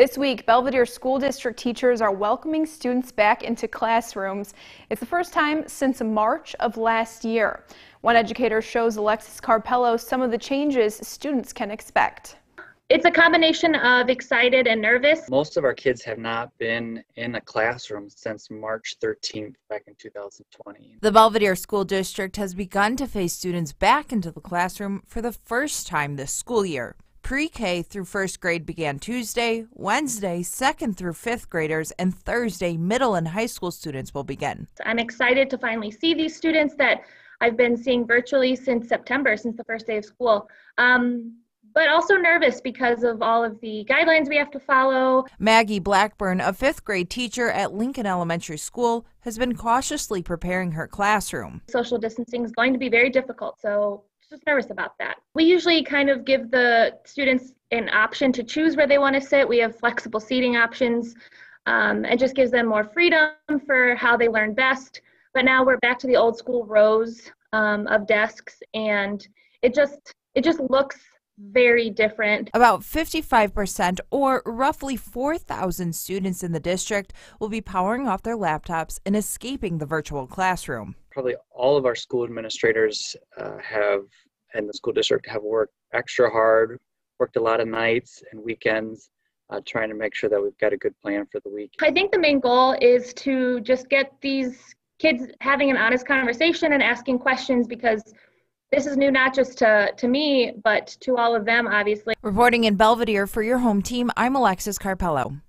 This week, Belvidere School District teachers are welcoming students back into classrooms. It's the first time since March of last year. One educator shows Alexis Carpello some of the changes students can expect. It's a combination of excited and nervous. Most of our kids have not been in a classroom since March 13th back in 2020. The Belvidere School District has begun to phase students back into the classroom for the first time this school year. Pre K through first grade began Tuesday, Wednesday, second through fifth graders, and Thursday, middle and high school students will begin. I'm excited to finally see these students that I've been seeing virtually since September, since the first day of school. Um, but also nervous because of all of the guidelines we have to follow. Maggie Blackburn, a fifth grade teacher at Lincoln Elementary School, has been cautiously preparing her classroom. Social distancing is going to be very difficult, so just nervous about that. We usually kind of give the students an option to choose where they want to sit. We have flexible seating options. Um, it just gives them more freedom for how they learn best. But now we're back to the old school rows um, of desks, and it just it just looks very different. About 55% or roughly 4,000 students in the district will be powering off their laptops and escaping the virtual classroom. Probably all of our school administrators uh, have and the school district have worked extra hard, worked a lot of nights and weekends. Uh, trying to make sure that we've got a good plan for the week. I think the main goal is to just get these kids having an honest conversation and asking questions because this is new not just to, to me, but to all of them, obviously. Reporting in Belvidere for your home team, I'm Alexis Carpello.